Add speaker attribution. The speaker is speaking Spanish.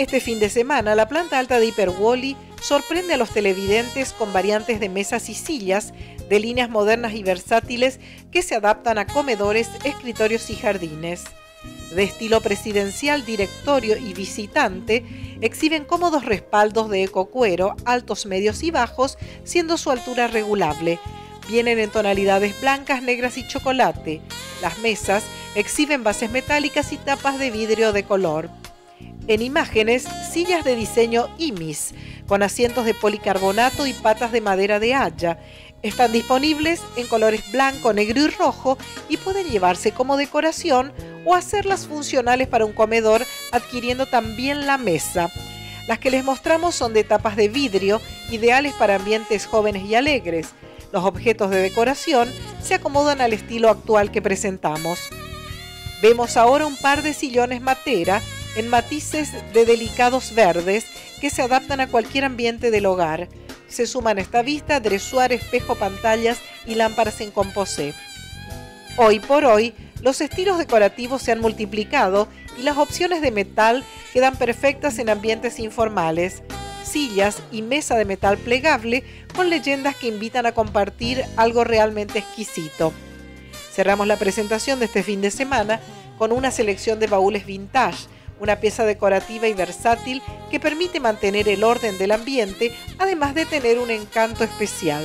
Speaker 1: Este fin de semana, la planta alta de Wally sorprende a los televidentes con variantes de mesas y sillas de líneas modernas y versátiles que se adaptan a comedores, escritorios y jardines. De estilo presidencial, directorio y visitante, exhiben cómodos respaldos de ecocuero, altos, medios y bajos, siendo su altura regulable. Vienen en tonalidades blancas, negras y chocolate. Las mesas exhiben bases metálicas y tapas de vidrio de color en imágenes sillas de diseño IMIS, con asientos de policarbonato y patas de madera de haya. Están disponibles en colores blanco, negro y rojo y pueden llevarse como decoración o hacerlas funcionales para un comedor adquiriendo también la mesa. Las que les mostramos son de tapas de vidrio, ideales para ambientes jóvenes y alegres. Los objetos de decoración se acomodan al estilo actual que presentamos. Vemos ahora un par de sillones matera en matices de delicados verdes que se adaptan a cualquier ambiente del hogar. Se suman a esta vista dresuar, espejo, pantallas y lámparas en composé. Hoy por hoy, los estilos decorativos se han multiplicado y las opciones de metal quedan perfectas en ambientes informales. Sillas y mesa de metal plegable con leyendas que invitan a compartir algo realmente exquisito. Cerramos la presentación de este fin de semana con una selección de baúles vintage una pieza decorativa y versátil que permite mantener el orden del ambiente, además de tener un encanto especial.